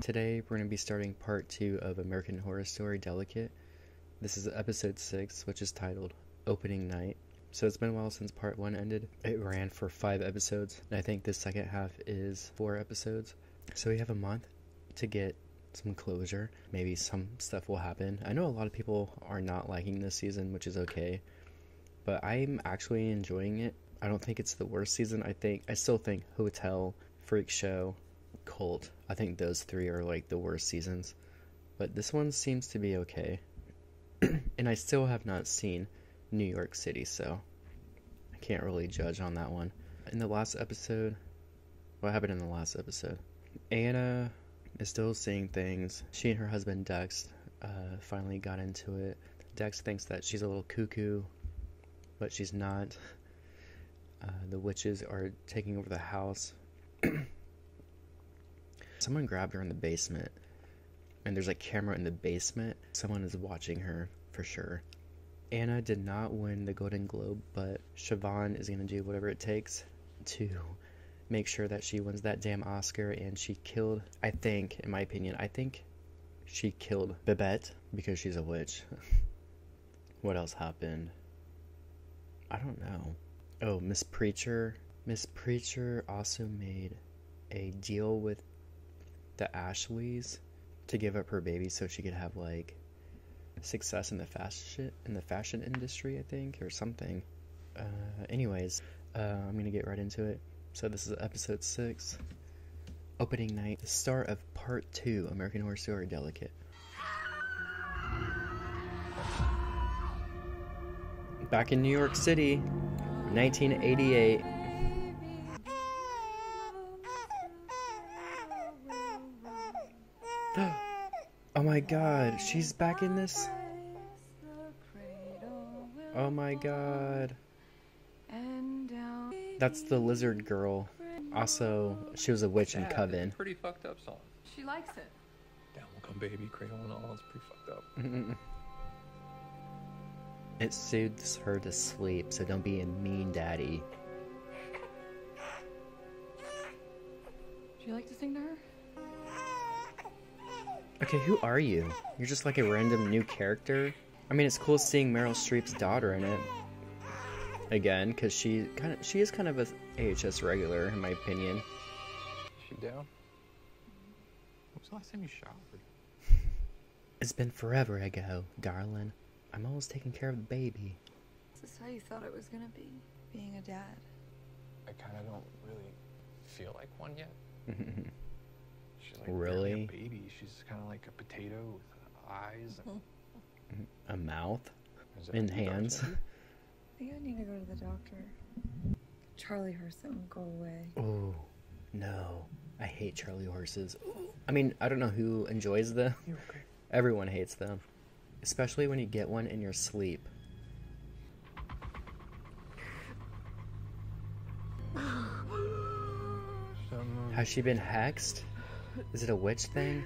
Today we're going to be starting part two of American Horror Story Delicate. This is episode six, which is titled Opening Night. So it's been a while since part one ended. It ran for five episodes, and I think the second half is four episodes. So we have a month to get some closure. Maybe some stuff will happen. I know a lot of people are not liking this season, which is okay, but I'm actually enjoying it. I don't think it's the worst season. I think I still think Hotel, Freak Show, Cult. I think those three are like the worst seasons. But this one seems to be okay. and I still have not seen New York City, so I can't really judge on that one. In the last episode, what happened in the last episode? Anna is still seeing things. She and her husband Dex uh, finally got into it. Dex thinks that she's a little cuckoo, but she's not. Uh, the witches are taking over the house. Someone grabbed her in the basement, and there's a camera in the basement. Someone is watching her for sure. Anna did not win the Golden Globe, but Siobhan is going to do whatever it takes to make sure that she wins that damn Oscar. And she killed, I think, in my opinion, I think she killed Babette because she's a witch. what else happened? I don't know. Oh, Miss Preacher. Miss Preacher also made a deal with the Ashleys to give up her baby so she could have like success in the fashion in the fashion industry, I think, or something. Uh, anyways, uh, I'm gonna get right into it. So this is episode six, opening night, the start of part two, American Horror Story Delicate. Back in New York City, 1988. Oh my god, she's back in this? Oh my god. That's the lizard girl. Also, she was a witch in Coven. Pretty fucked up song. She likes it. Down will come baby, cradle and all. It's pretty fucked up. It soothes her to sleep, so don't be a mean daddy. Do you like to sing to her? Okay, who are you? You're just like a random new character? I mean, it's cool seeing Meryl Streep's daughter in it. Again, because she kind of she is kind of a AHS regular, in my opinion. She down? When was the last time you showered? It's been forever ago, darling. I'm always taking care of the baby. This Is this how you thought it was gonna be? Being a dad? I kind of don't really feel like one yet. She's like Really? a baby. She's kind of like a potato with eyes. And, a mouth and hands. I think I need to go to the doctor. Charlie horse that won't go away. Oh, no. I hate Charlie horses. I mean, I don't know who enjoys them. You okay? Everyone hates them. Especially when you get one in your sleep. Has she been hexed? Is it a witch thing?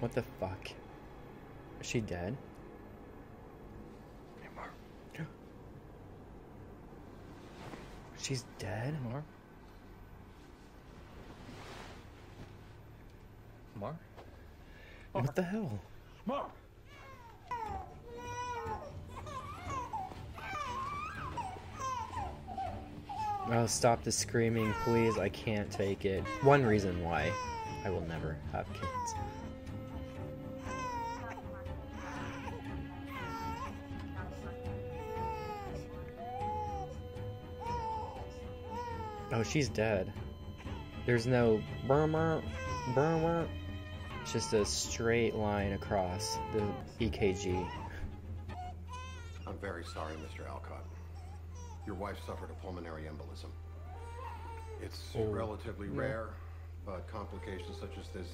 What the fuck? Is she dead? Hey, Mar. She's dead? Mar. Mar. What the hell? Mar. Oh, stop the screaming, please. I can't take it. One reason why I will never have kids. Oh, she's dead. There's no burmer, burmer. It's just a straight line across the EKG. I'm very sorry, Mr. Alcott. Your wife suffered a pulmonary embolism. It's Oh, relatively rare, but complications such as this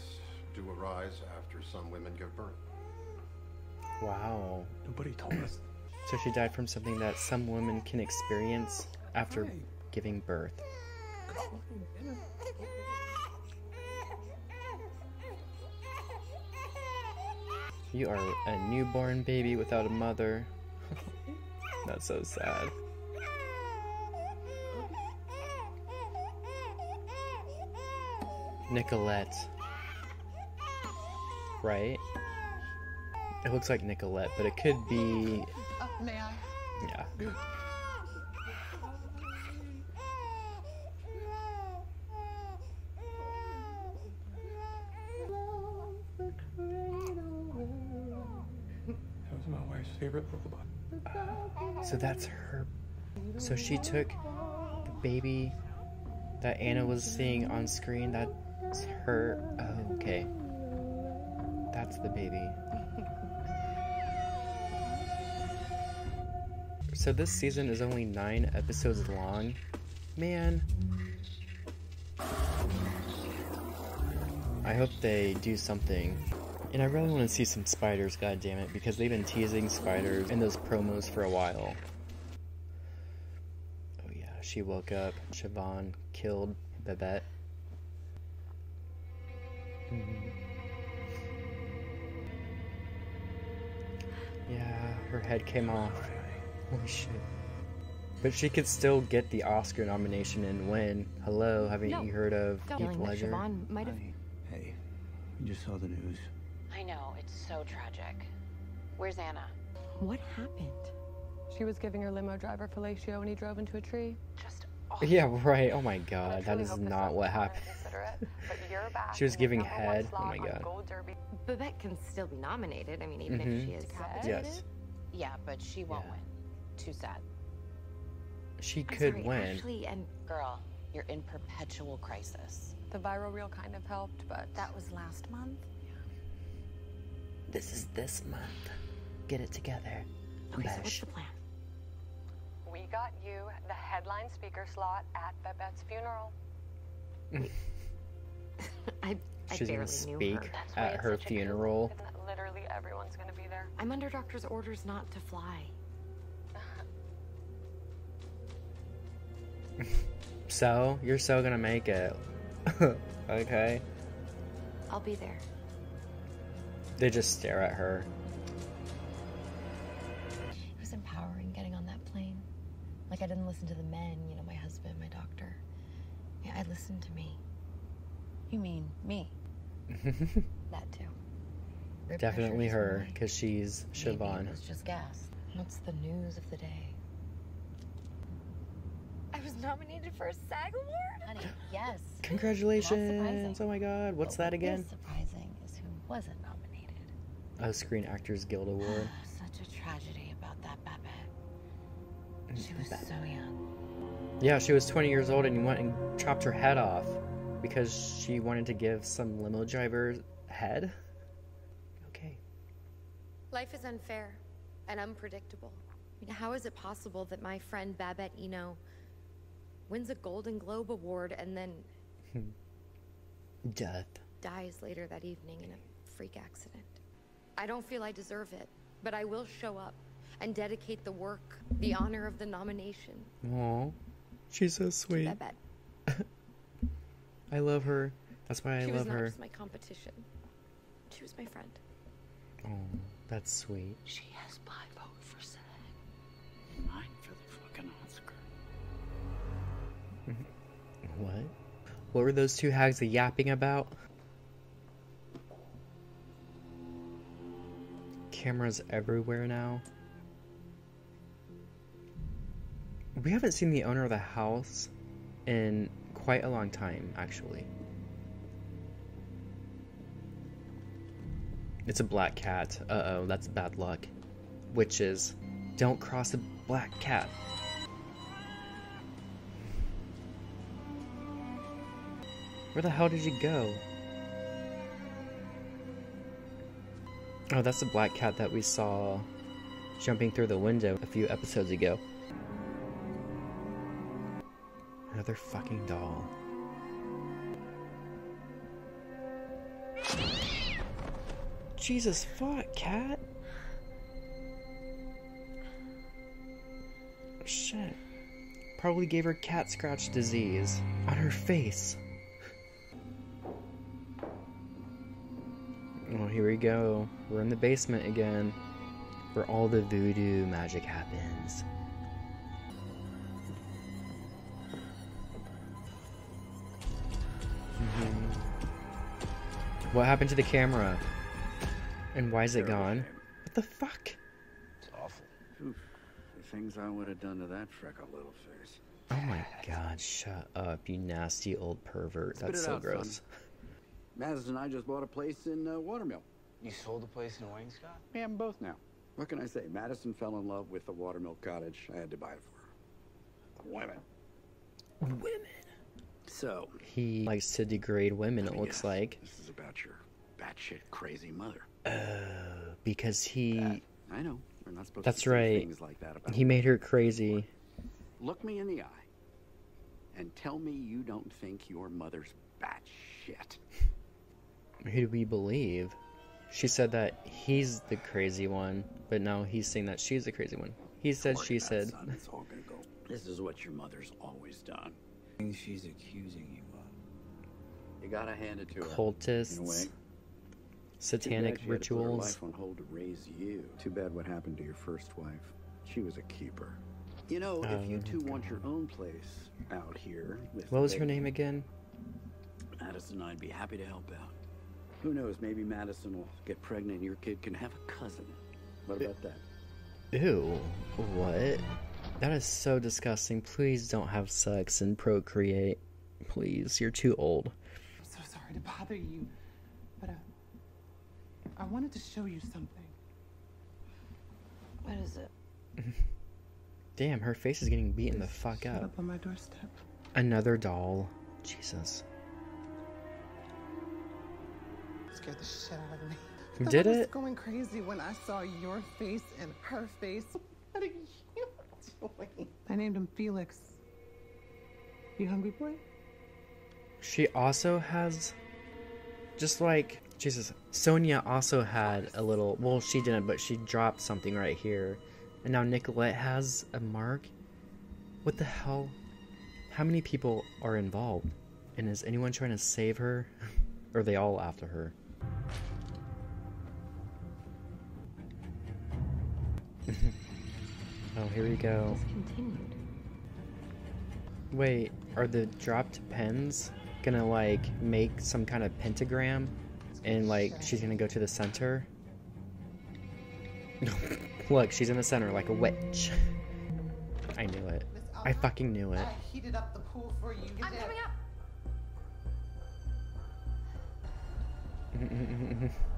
do arise after some women give birth. Wow. Nobody told us. So she died from something that some women can experience after Right. giving birth. You are a newborn baby without a mother. That's so sad. Nicolette. Right? It looks like Nicolette, but it could be. Uh, may I? Yeah. That was my wife's favorite lullaby. So that's her. So she took the baby that Anna was seeing on screen. That's her. Oh, okay. That's the baby. So this season is only nine episodes long. Man. I hope they do something. And I really want to see some spiders, God damn it, because they've been teasing spiders in those promos for a while. Oh yeah, she woke up. Siobhan killed Babette. Mhm. Yeah, her head came off. Holy shit. But she could still get the Oscar nomination and win. Hello, haven't No. you heard of Don't Heath feeling that Ledger? Might have. Honey, hey, we just saw the news. I know, it's so tragic. Where's Anna? What happened? She was giving her limo driver fellatio when he drove into a tree. Just awful. Yeah, right. Oh my god, that truly is hope this not what happened. and consider it, but you're back She was giving head. Oh my God. Gold Babette can still be nominated. I mean, even Mhm. if she is Decapitated? Yes, Yeah, but she won't Yeah. win. Too sad. she could sorry, win. Ashley and Girl, you're in perpetual crisis. The viral reel kind of helped, but That was last month. This is this month. Get it together. okay, so what's the plan? We got you the headline speaker slot at Babette's funeral. I, I She's barely gonna knew speak her. At her such a coup. funeral. Literally everyone's gonna be there. I'm under doctor's orders not to fly. So you're so gonna make it. okay. I'll be there. They just stare at her. Listen to the men, you know, my husband, my doctor. Yeah, I listened to me. You mean me? That too. Rib Definitely her, because she's Maybe Siobhan. It was just gas. What's the news of the day? I was nominated for a SAG award. Honey, yes. Congratulations! Oh my god, what's But that again? is surprising is who wasn't nominated. A Screen Actors Guild Award. Such a tragedy about that Babette. She was so young. Yeah, she was 20 years old and you went and chopped her head off because she wanted to give some limo driver head. Okay. Life is unfair and unpredictable. I mean, how is it possible that my friend Babette Eno wins a Golden Globe Award and then hmm. Death. dies later that evening in a freak accident? I don't feel I deserve it, but I will show up and dedicate the work, the honor of the nomination Aw. She's so to sweet. Babette. I love her. That's why I she was not her. just my competition. She was my friend. Oh, that's sweet. She has my vote for SAG. Mine for the fucking Oscar. What? What were those two hags yapping about? Cameras everywhere now. We haven't seen the owner of the house in quite a long time, actually. It's a black cat. Uh oh, that's bad luck. Witches. Don't cross a black cat. Where the hell did you go? Oh, that's the black cat that we saw jumping through the window a few episodes ago. Another fucking doll. Jesus fuck, cat. Shit. Probably gave her cat scratch disease on her face. Oh, here we go. We're in the basement again, where all the voodoo magic happens. What happened to the camera? And why is it gone? What the fuck? It's awful. Oof, the things I would have done to that freckle little face. Oh my god, shut up, you nasty old pervert. Spit That's so out, gross. son. Madison and I just bought a place in uh, Watermill. You sold the place in Wainscott? We have 'em both now. What can I say? Madison fell in love with the Watermill cottage. I had to buy it for her. Women. Women. So, He likes to degrade women, it looks guess. like. This is about your batshit crazy mother. Uh, because he I know. We're not supposed That's to right. things like that about he made her crazy. Look me in the eye and tell me you don't think your mother's batshit. Who do we believe? She said that he's the crazy one, but now he's saying that she's the crazy one. He said, she said. son. It's all gonna go. This is what your mother's always done. Things she's accusing you of. You gotta hand it to her. In a way. Cultists, satanic Too bad she had to put her rituals. life on hold to raise you. Too bad what happened to your first wife. She was a keeper. You know, Oh, if you two okay. want your own place out here with What was her name again? Madison, I'd be happy to help out. Who knows? Maybe Madison will get pregnant and your kid can have a cousin. What about that? Ew. What? That is so disgusting. Please don't have sex and procreate. Please, you're too old. I'm so sorry to bother you, but uh, I wanted to show you something. What is it? Damn, her face is getting beaten the fuck Shut up. up on my doorstep. Another doll. Jesus. Scared the shit out of me. Did I was it? going crazy when I saw your face and her face. What are you doing? I named him Felix. You hungry, boy? She also has, just like Jesus, Sonia also had a little. Well, she didn't, but she dropped something right here, and now Nicolette has a mark. What the hell? How many people are involved? And is anyone trying to save her? or are they all after her? oh, here we go. Continued. Wait, are the dropped pens gonna like make some kind of pentagram and like she's gonna go to the center? No. Look, she's in the center like a witch. I knew it. I fucking knew it. I heated up the pool for you. Get I'm down. coming up.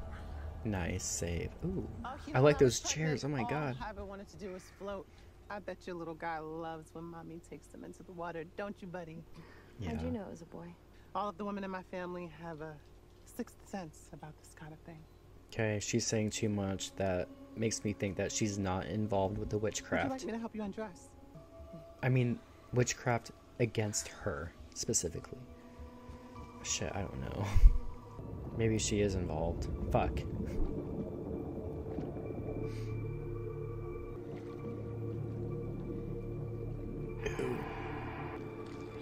nice save. Ooh. Oh, I like those chairs. Oh my all god. I ever wanted to do was float. I bet your little guy loves when mommy takes him into the water, don't you, buddy? Yeah. How'd you know it was a boy? All of the women in my family have a sixth sense about this kind of thing. Okay, she's saying too much that makes me think that she's not involved with the witchcraft. Would you witchcraft. like me to help you undress? I mean, witchcraft against her specifically. Shit, I don't know. Maybe she is involved. Fuck.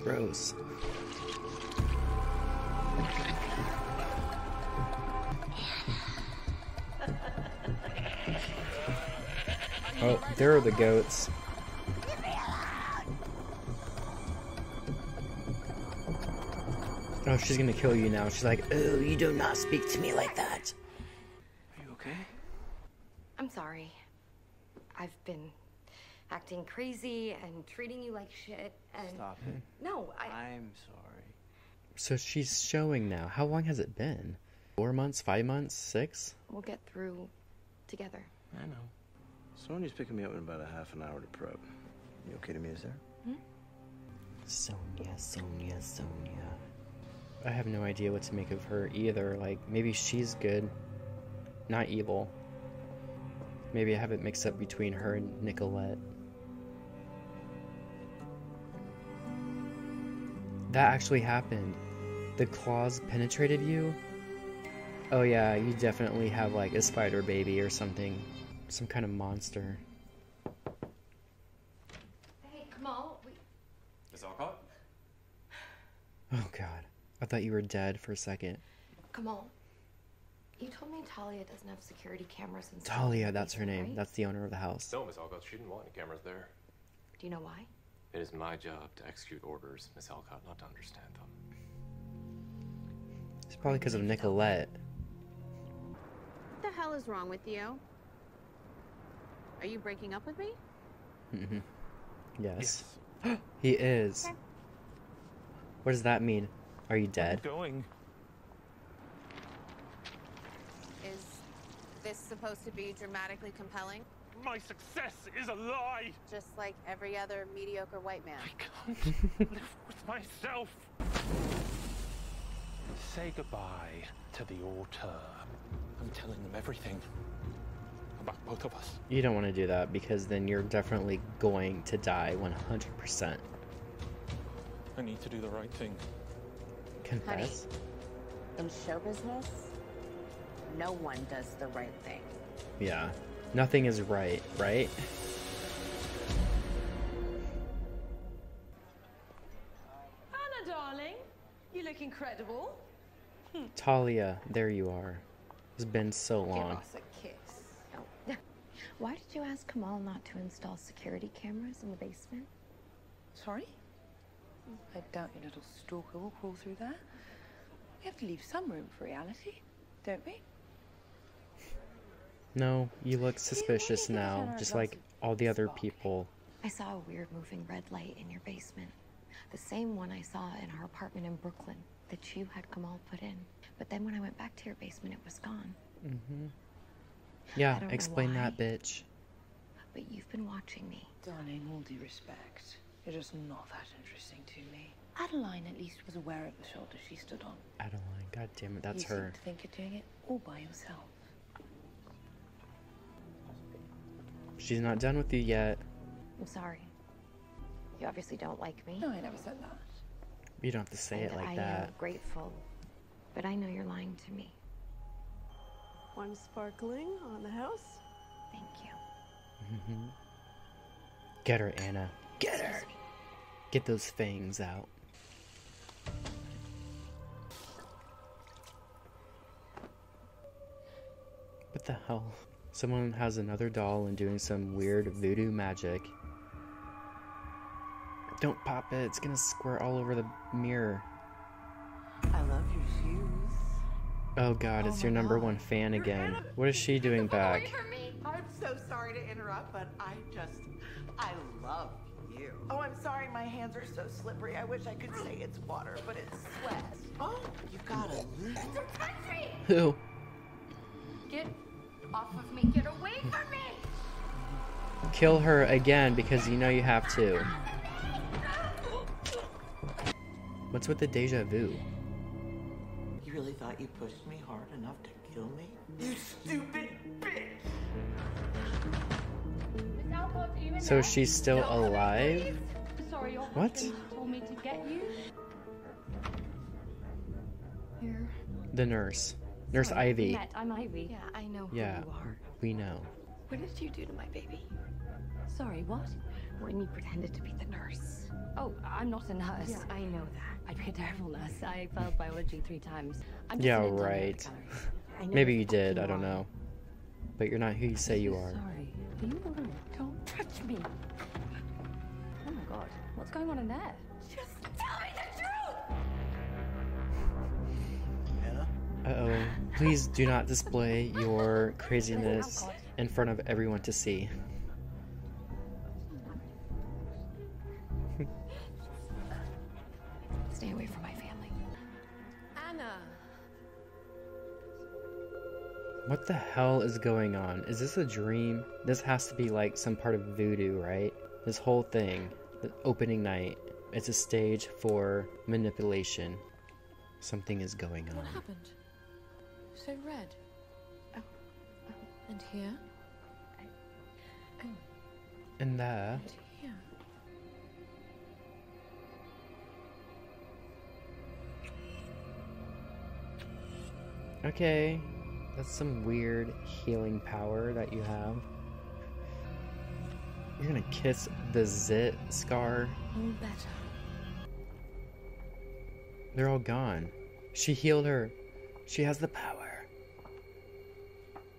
Gross. Oh, there are the goats. Oh, she's gonna kill you now. She's like, oh, you do not speak to me like that. Are you okay? I'm sorry. I've been acting crazy and treating you like shit and Stop it. no, I I'm sorry. So she's showing now. How long has it been? Four months? Five months? Six? we'll get through together. I know. Sonia's picking me up in about a half an hour to prep. You okay to meet us there? Hmm? Sonia, Sonia, Sonia. I have no idea what to make of her either. Like, maybe she's good, not evil. Maybe I have it mixed up between her and Nicolette. That actually happened. The claws penetrated you? Oh, yeah, you definitely have like a spider baby or something. Some kind of monster. Hey, Kamal, we Is Alcott? Oh, God. I thought you were dead for a second. Come on. You told me Talia doesn't have security cameras in Talia, that's her name. That's the owner of the house. No, Miss Alcott, she didn't want any cameras there. Do you know why? It is my job to execute orders, Miss Alcott, not to understand them. It's probably because of Nicolette. What the hell is wrong with you? Are you breaking up with me? Mm-hmm. Yes. he is. What does that mean? Are you dead? I'm Going. Is this supposed to be dramatically compelling? My success is a lie. Just like every other mediocre white man. I can't live with myself. Say goodbye to the altar. I'm telling them everything about both of us. You don't want to do that because then you're definitely going to die 100%. I need to do the right thing. Confess? In show business, no one does the right thing. Yeah. Nothing is right, right? Anna, darling, you look incredible. Hmm. Talia, there you are. It's been so Give long. us a kiss. Why did you ask Kamal not to install security cameras in the basement? Sorry? I doubt your little stalker will crawl through there. We have to leave some room for reality, don't we? No, you look suspicious now, just like all the other people. I saw a weird moving red light in your basement. The same one I saw in our apartment in Brooklyn that you had Kamal put in. But then when I went back to your basement, it was gone. Mm-hmm. Yeah, don't know explain that, bitch. But you've been watching me. Darling, all due respect, you're just not that interesting to me. Adeline at least was aware of the shoulder she stood on. Adeline, god damn it, that's you her. seem to think you're doing it all by yourself. She's not done with you yet. I'm sorry. You obviously don't like me. No, I never said that. You don't have to say it like I that. I am grateful, but I know you're lying to me. One sparkling on the house. Thank you. hmm Get her, Anna. Get her. Get those fangs out. What the hell? Someone has another doll and doing some weird voodoo magic. Don't pop it, it's gonna squirt all over the mirror. I love your shoes. Oh god, it's oh your number one fan again. What is she doing back? I'm so sorry to interrupt, but I just, I love you. Oh, I'm sorry, my hands are so slippery. I wish I could say it's water, but it's sweat. Oh, you gotta leave. Who? Get off of me. Get away from me. Kill her again because you know you have to. What's with the deja vu? You really thought you pushed me hard enough to kill me? You stupid bitch! So she's still alive? What? husband told me to get you. Here. The nurse. Nurse Sorry, Ivy. met. I'm Ivy. Yeah, I know who Yeah, you are. we know. What did you do to my baby? Sorry, what? When you pretended to be the nurse. Oh, I'm not a nurse. Yeah, I know that. I'd be a terrible nurse. I failed biology three times. I'm just Yeah, an intern here at right. the gallery. I know Maybe you did, I don't know. But you're not who you say you are. Sorry. Are you alone? Don't touch me. Oh my god. What's going on in there? Just tell me the truth! Uh oh. Please do not display your craziness in front of everyone to see. Stay away from What the hell is going on? Is this a dream? This has to be like some part of voodoo, right? This whole thing, the opening night, it's a stage for manipulation. Something is going on. What happened? So red. Oh. oh and here? Oh. And there, And here. okay, that's some weird healing power that you have. You're gonna kiss the zit scar. All better. They're all gone. She healed her. She has the power.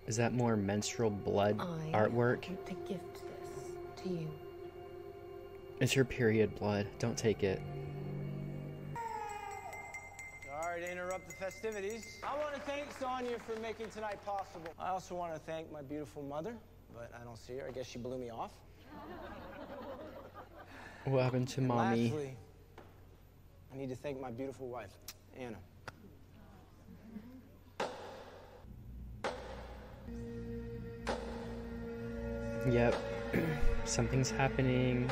Is that more menstrual blood I artwork? to gift this to you. It's your period blood. Don't take it. Interrupt the festivities. I want to thank Sonia for making tonight possible. I also want to thank my beautiful mother, but I don't see her. I guess she blew me off. What happened to And mommy? Lastly, I need to thank my beautiful wife, Anna. Yep. Something's happening.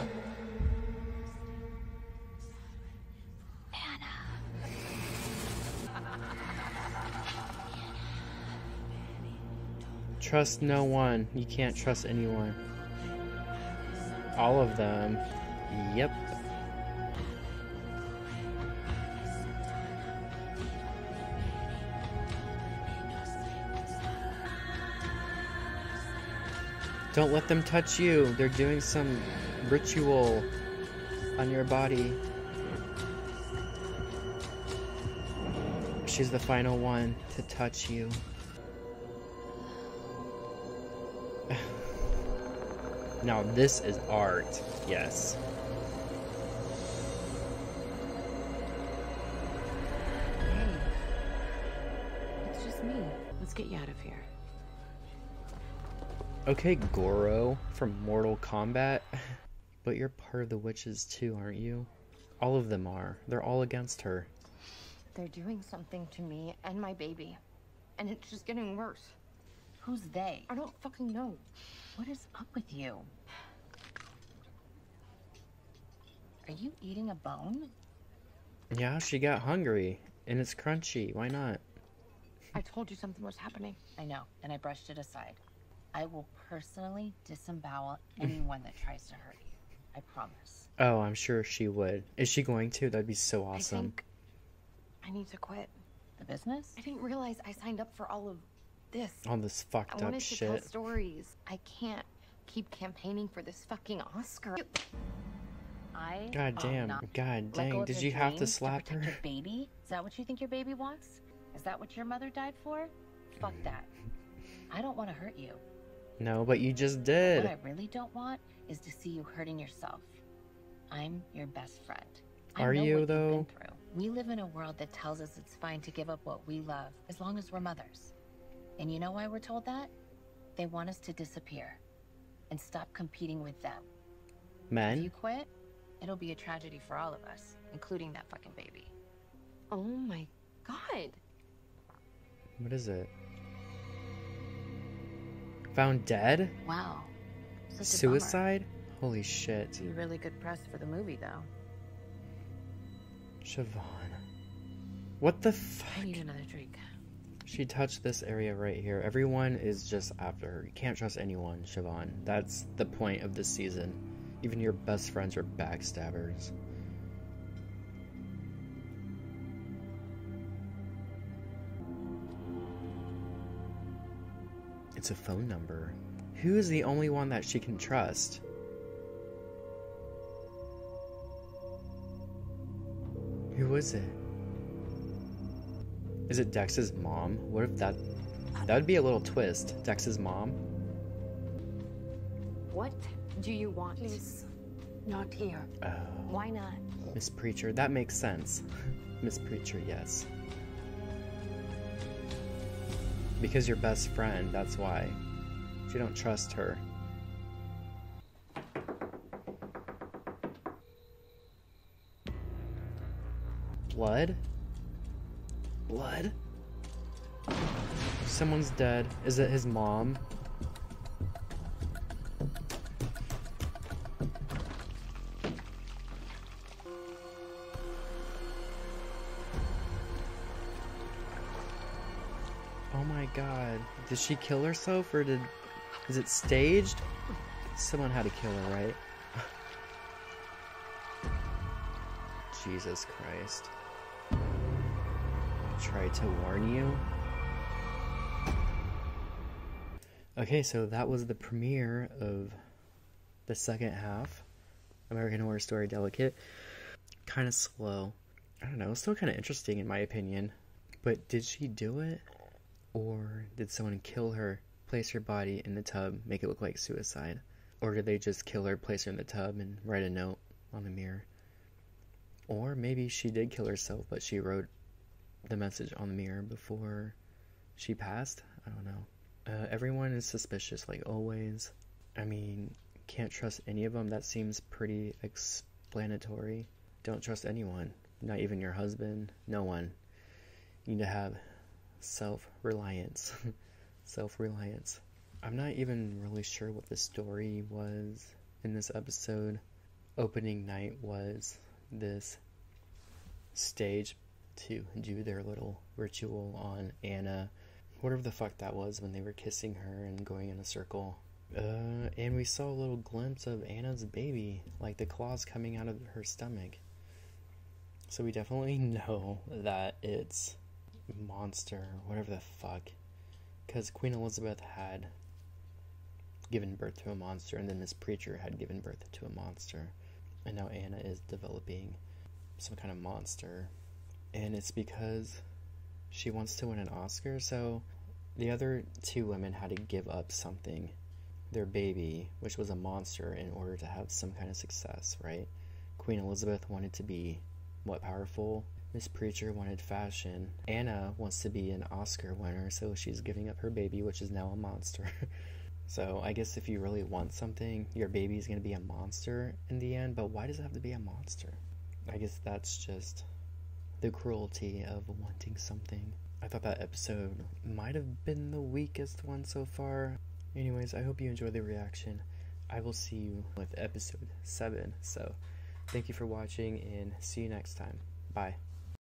Trust no one. You can't trust anyone. All of them. Yep. Don't let them touch you. They're doing some ritual on your body. She's the final one to touch you. Now, this is art. Yes. Hey. It's just me. Let's get you out of here. Okay, Goro from Mortal Kombat. But you're part of the witches too, aren't you? All of them are. They're all against her. They're doing something to me and my baby. And it's just getting worse. Who's they? I don't fucking know. What is up with you? Are you eating a bone? Yeah, she got hungry. And it's crunchy. Why not? I told you something was happening. I know, and I brushed it aside. I will personally disembowel anyone that tries to hurt you. I promise. Oh, I'm sure she would. Is she going to? That'd be so I awesome. think I need to quit the business. I didn't realize I signed up for all of this. All this fucked I up wanted to tell shit. stories. I can't keep campaigning for this fucking Oscar. I God damn. God dang. Did you have to slap protect her? Your baby? Is that what you think your baby wants? Is that what your mother died for? Fuck that. I don't want to hurt you. No, but you just did. What. I really don't want is to see you hurting yourself. I'm your best friend. I Are you, what you've been though? We live in a world that tells us it's fine to give up what we love as long as we're mothers. And you know why we're told that? They want us to disappear and stop competing with them. If Men? you quit, it'll be a tragedy for all of us, including that fucking baby. Oh my god. What is it? Found dead? Wow. Such bummer. Suicide? Holy shit. Be really good press for the movie, though. Siobhan. What the fuck? I need another drink. She touched this area right here. Everyone is just after her. You can't trust anyone, Siobhan. That's the point of this season. Even your best friends are backstabbers. It's a phone number. Who is the only one that she can trust? Who is it? Is it Dex's mom? What if that that would be a little twist. Dex's mom? What do you want? Please, not here. Oh, Why not? Miss Preacher. That makes sense. Miss Preacher, yes. Because your best friend, that's why. You don't trust her. Blood? Blood? Someone's dead. Is it his mom? Oh my god. Did she kill herself or did. Is it staged? Someone had to kill her, right? Jesus Christ. I tried to warn you. Okay, so that was the premiere of the second half. American Horror Story Delicate. Kind of slow. I don't know, still kind of interesting in my opinion. But did she do it? Or did someone kill her? place her body in the tub, make it look like suicide? Or did they just kill her, place her in the tub, and write a note on the mirror? Or maybe she did kill herself, but she wrote the message on the mirror before she passed? I don't know. Uh, everyone is suspicious, like always. I mean, can't trust any of them. That seems pretty explanatory. Don't trust anyone, not even your husband, no one. You need to have self reliance. self reliance. I'm not even really sure what the story was in this episode. Opening night was this stage to do their little ritual on Anna, whatever the fuck that was when they were kissing her and going in a circle. Uh, and we saw a little glimpse of Anna's baby, like the claws coming out of her stomach. So we definitely know that it's monster, whatever the fuck. Because Queen Elizabeth had given birth to a monster, and then this preacher had given birth to a monster. And now Anna is developing some kind of monster. And it's because she wants to win an Oscar, so the other two women had to give up something their baby, which was a monster, in order to have some kind of success, right? Queen Elizabeth wanted to be what powerful. Miss Preacher wanted fashion. Anna wants to be an Oscar winner, so she's giving up her baby, which is now a monster. so I guess if you really want something, your baby is going to be a monster in the end, but why does it have to be a monster? I guess that's just the cruelty of wanting something. I thought that episode might have been the weakest one so far. Anyways, I hope you enjoy the reaction. I will see you with episode 7. So, thank you for watching and see you next time. Bye.